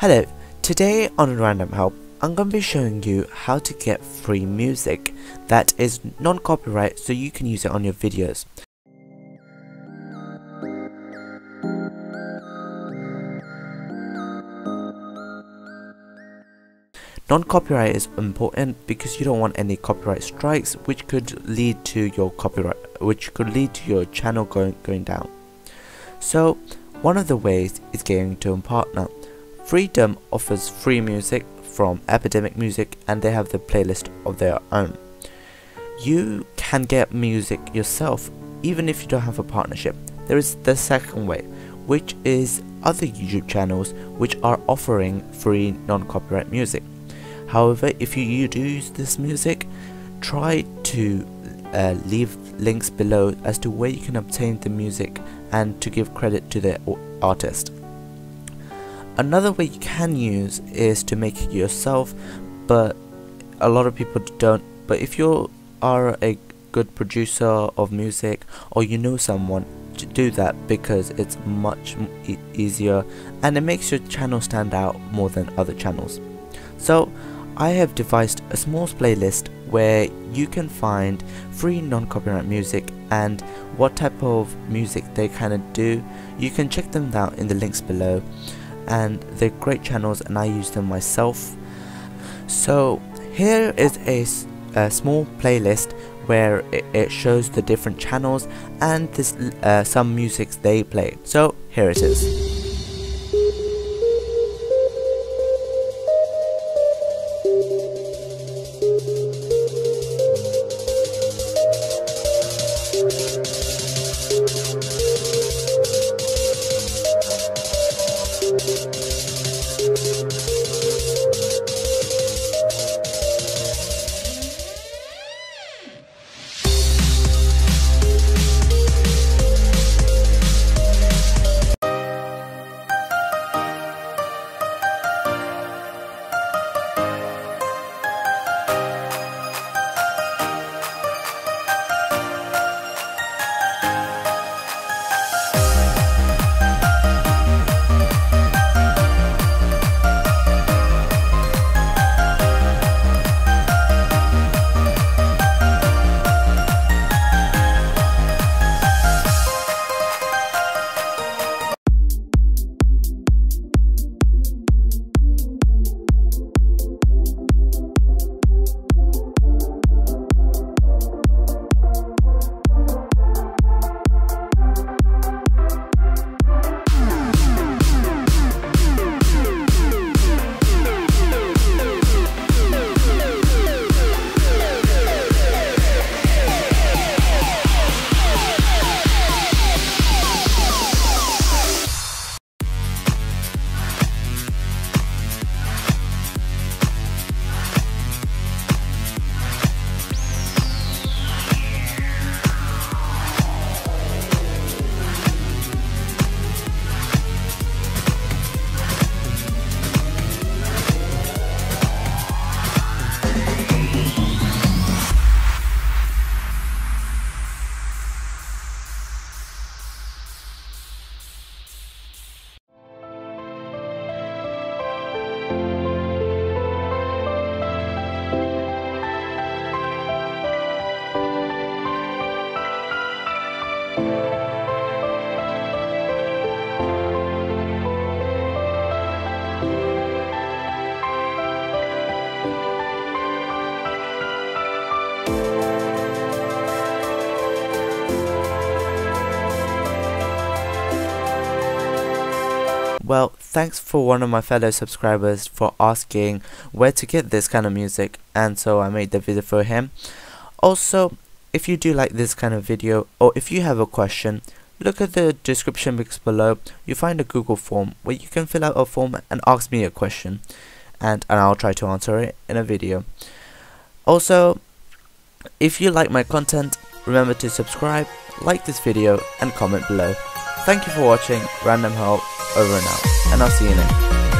Hello, today on Random Help, I'm going to be showing you how to get free music that is non-copyright so you can use it on your videos. Non-copyright is important because you don't want any copyright strikes which could lead to your copyright which could lead to your channel going going down. So, one of the ways is getting to a partner. Freedom offers free music from Epidemic Music and they have the playlist of their own. You can get music yourself even if you don't have a partnership. There is the second way, which is other YouTube channels which are offering free non-copyright music. However, if you do use this music, try to uh, leave links below as to where you can obtain the music and to give credit to the artist. Another way you can use is to make it yourself, but a lot of people don't. But if you are a good producer of music or you know someone, to do that because it's much e easier and it makes your channel stand out more than other channels. So I have devised a small playlist where you can find free non-copyright music and what type of music they kind of do. You can check them out in the links below and they're great channels and I use them myself. So here is a, a small playlist where it, shows the different channels and this, uh, some musics they play. So here it is. Well, thanks for one of my fellow subscribers for asking where to get this kind of music and so I made the video for him. Also, if you do like this kind of video or if you have a question, look at the description box below. You find a Google form where you can fill out a form and ask me a question and, and I'll try to answer it in a video. Also, if you like my content, remember to subscribe, like this video and comment below. Thank you for watching Random Help over and out, and I'll see you next.